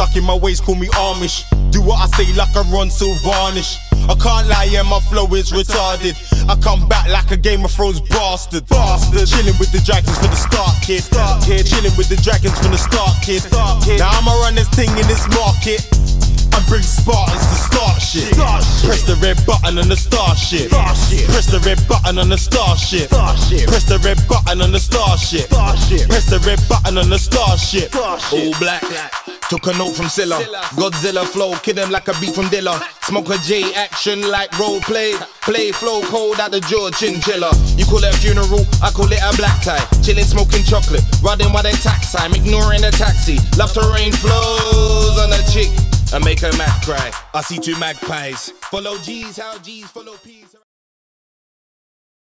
stuck in my ways, call me Amish. Do what I say like I run so varnish. I can't lie, yeah, my flow is retarded. I come back like a Game of Thrones bastard. Bastard. Chilling with the dragons for the start, kid. Start, kid. Chilling with the dragons from the start, kid. Start, kid. Now I'ma run this thing in this market. I bring Spartans to start shit. Start shit. Press the red button on the starship. Starship. Press the red button on the starship. Starship. Press the red button on the starship. Starship. Press the red button on the starship. All black. Took a note from Silla. Godzilla flow, kid him like a beat from Dilla. Smoke a J action like role play. Play flow cold at the jaw chinchilla. You call it a funeral, I call it a black tie. Chilling, smoking chocolate, riding while they tax time, ignoring the taxi. Love to rain flows on a chick and make her mad cry. I see two magpies. Follow G's, how G's follow P's.